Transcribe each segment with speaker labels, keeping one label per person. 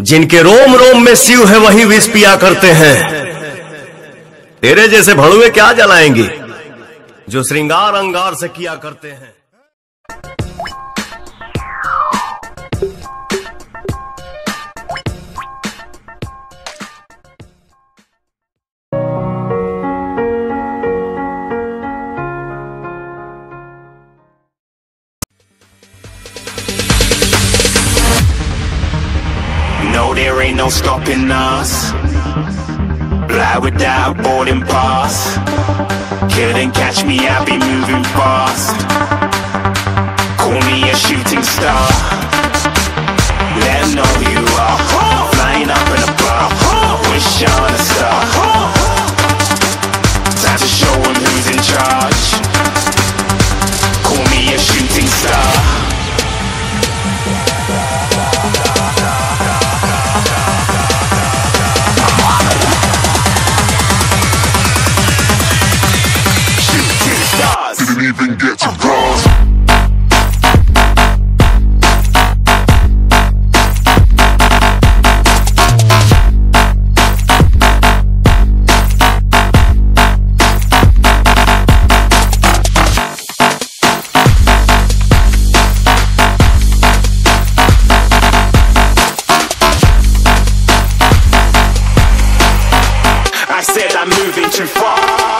Speaker 1: जिनके रोम रोम में शिव है, वही विष पिया करते हैं। तेरे जैसे भड़ुए क्या जलाएँगे, जो श्रृंगार अंगार से किया करते हैं?
Speaker 2: No, stopping us. Fly without boarding pass. Couldn't catch me, I'll be moving fast. Moving too far.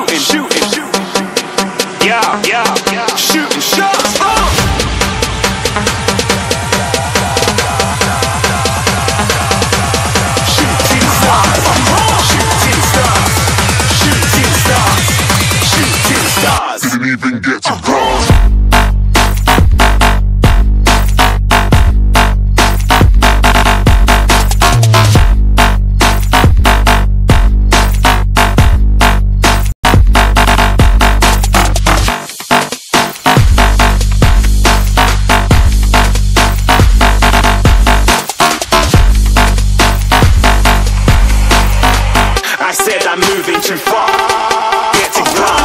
Speaker 2: said I'm moving too far. Get it right.